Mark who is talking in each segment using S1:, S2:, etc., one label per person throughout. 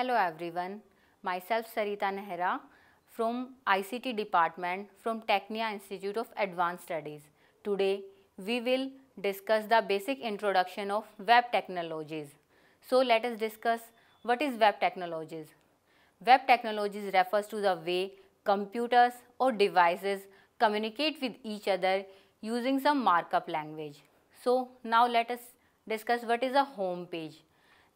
S1: Hello everyone, myself Sarita Nehra from ICT department from Tecnia Institute of Advanced Studies. Today we will discuss the basic introduction of web technologies. So let us discuss what is web technologies. Web technologies refers to the way computers or devices communicate with each other using some markup language. So now let us discuss what is a home page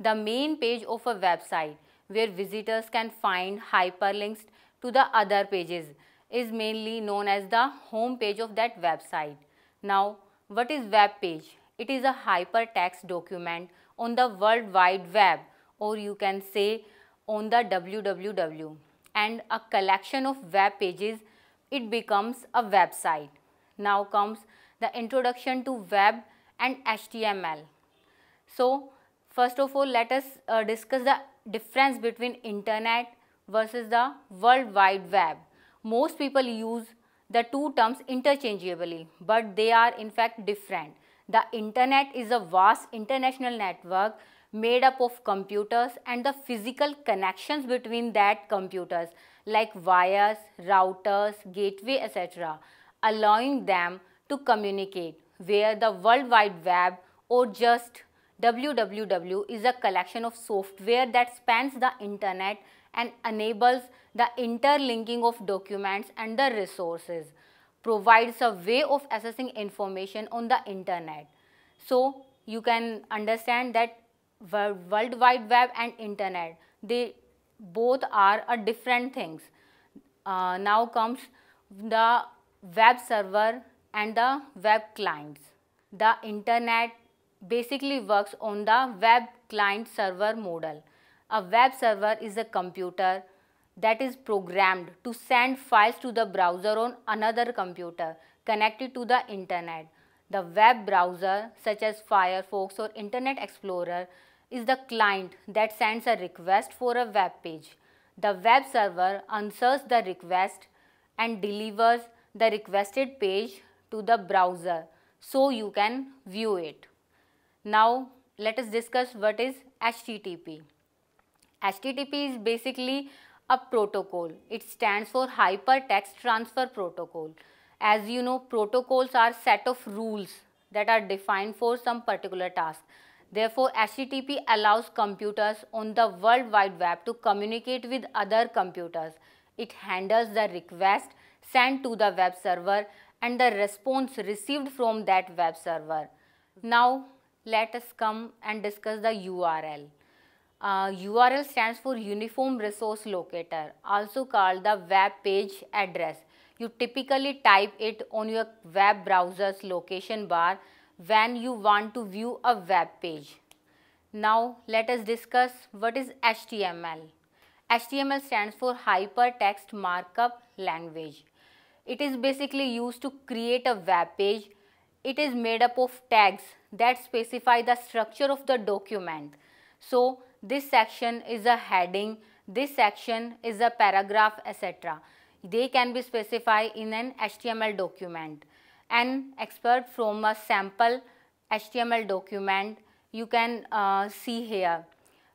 S1: the main page of a website where visitors can find hyperlinks to the other pages is mainly known as the home page of that website. Now, what is web page? It is a hypertext document on the World Wide Web or you can say on the www and a collection of web pages it becomes a website. Now comes the introduction to web and HTML. So, First of all, let us uh, discuss the difference between internet versus the World Wide Web. Most people use the two terms interchangeably, but they are in fact different. The internet is a vast international network made up of computers and the physical connections between that computers like wires, routers, gateway etc. allowing them to communicate where the World Wide Web or just WWW is a collection of software that spans the internet and enables the interlinking of documents and the resources, provides a way of accessing information on the internet. So, you can understand that World Wide Web and internet, they both are a different things. Uh, now comes the web server and the web clients. The internet basically works on the web client server model. A web server is a computer that is programmed to send files to the browser on another computer connected to the internet. The web browser such as Firefox or Internet Explorer is the client that sends a request for a web page. The web server answers the request and delivers the requested page to the browser so you can view it. Now let us discuss what is HTTP. HTTP is basically a protocol. It stands for Hypertext Transfer Protocol. As you know, protocols are set of rules that are defined for some particular task. Therefore, HTTP allows computers on the World Wide Web to communicate with other computers. It handles the request sent to the web server and the response received from that web server. Now, let us come and discuss the URL. Uh, URL stands for Uniform Resource Locator, also called the web page address. You typically type it on your web browser's location bar when you want to view a web page. Now let us discuss what is HTML. HTML stands for Hypertext Markup Language. It is basically used to create a web page. It is made up of tags that specify the structure of the document. So, this section is a heading, this section is a paragraph etc. They can be specified in an HTML document. An expert from a sample HTML document you can uh, see here.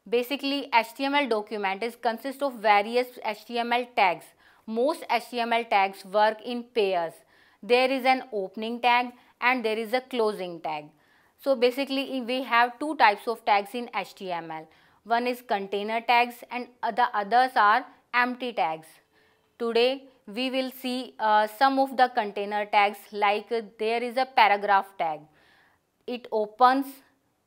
S1: Basically HTML document is consist of various HTML tags. Most HTML tags work in pairs. There is an opening tag and there is a closing tag. So basically we have two types of tags in HTML. One is container tags and the others are empty tags. Today we will see uh, some of the container tags like uh, there is a paragraph tag. It opens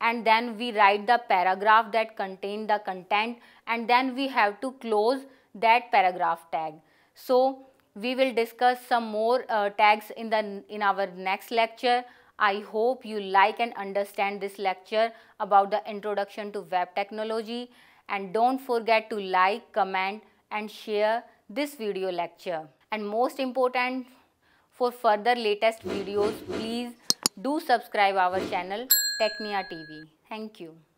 S1: and then we write the paragraph that contain the content and then we have to close that paragraph tag. So we will discuss some more uh, tags in the in our next lecture. I hope you like and understand this lecture about the introduction to web technology and don't forget to like, comment and share this video lecture. And most important for further latest videos, please do subscribe our channel Tecnia TV. Thank you.